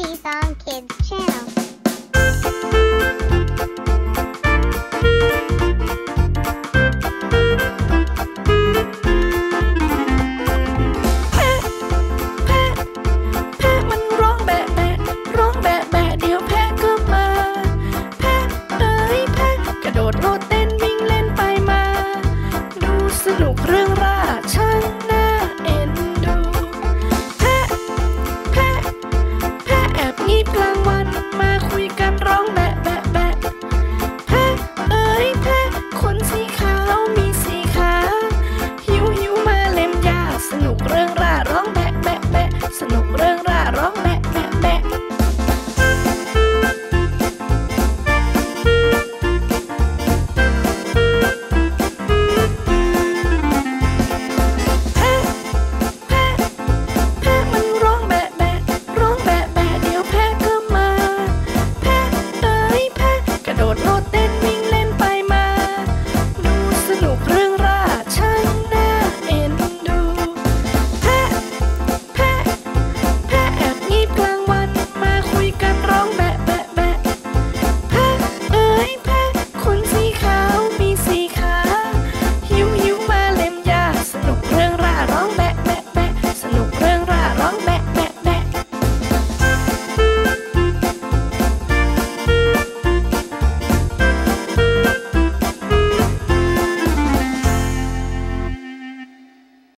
Indie Song Kids channel. arroz